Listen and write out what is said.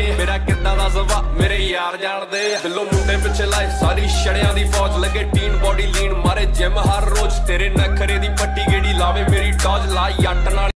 ਕੇ ਮੇਰਾ ਕਿੱਦਾਂ ਦਾ ਜ਼ਵਾ ਮੇਰੇ ਯਾਰ ਜਾਣਦੇ ਆ। ਮੁੰਡੇ ਪਿੱਛੇ ਲਾਏ, ਸਾਰੀ ਛੜਿਆਂ ਦੀ ਫੌਜ ਲੱਗੇ ਟੀਨ ਬੋਡੀ ਲੀਨ ਮਾਰੇ ਜਿਮ ਹਰ ਰੋਜ਼। ਤੇਰੇ ਨਖਰੇ ਦੀ ਪੱਟੀ ਗੇੜੀ ਲਾਵੇ, ਮੇਰੀ ਟੌਜ ਲਾ ਜੱਟ ਨਾਲ।